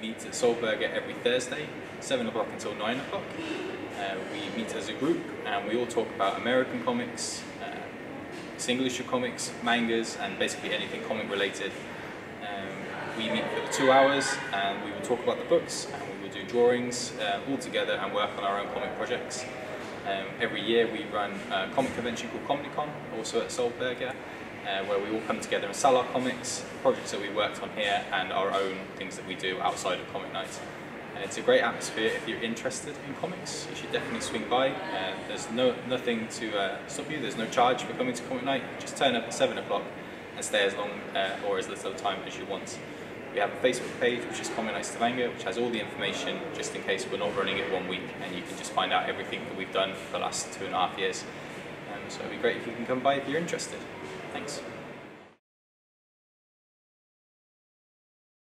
meet at Sølvberget every Thursday, 7 o'clock until 9 o'clock. Uh, we meet as a group and we all talk about American comics, uh, single issue comics, mangas, and basically anything comic related. Um, we meet for two hours and we will talk about the books and we will do drawings uh, all together and work on our own comic projects. Um, every year we run a comic convention called ComicCon, also at Sølvberget, uh, where we all come together and sell our comics, projects that we worked on here, and our own things that we do outside of Comic Night. It's a great atmosphere. If you're interested in comics, you should definitely swing by. Uh, there's no nothing to uh, stop you. There's no charge for coming to Comic Night. Just turn up at seven o'clock and stay as long uh, or as little time as you want. We have a Facebook page, which is Comic Night Stavanger, which has all the information just in case we're not running it one week, and you can just find out everything that we've done for the last two and a half years. Um, so it'd be great if you can come by if you're interested. Thanks.